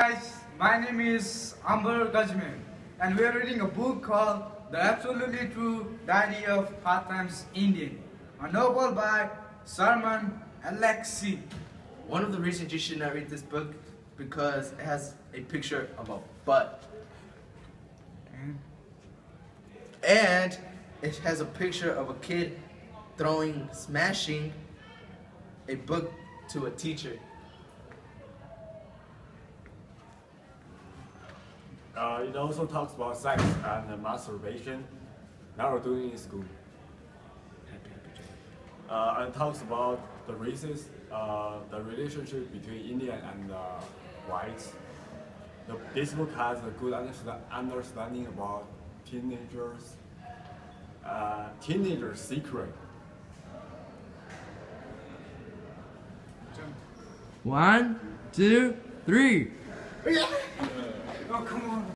guys, my name is Amber Gajman and we are reading a book called The Absolutely True Diary of Part-Times Indian, a novel by Salman Alexie. One of the reasons you should not read this book because it has a picture of a butt. And it has a picture of a kid throwing, smashing a book to a teacher. Uh, it also talks about sex and masturbation now we're doing in school. Uh, and talks about the races, uh, the relationship between Indian and uh, whites. The, this book has a good understa- understanding about teenagers, uh, teenagers' secret. One, two, three. Oh, come on.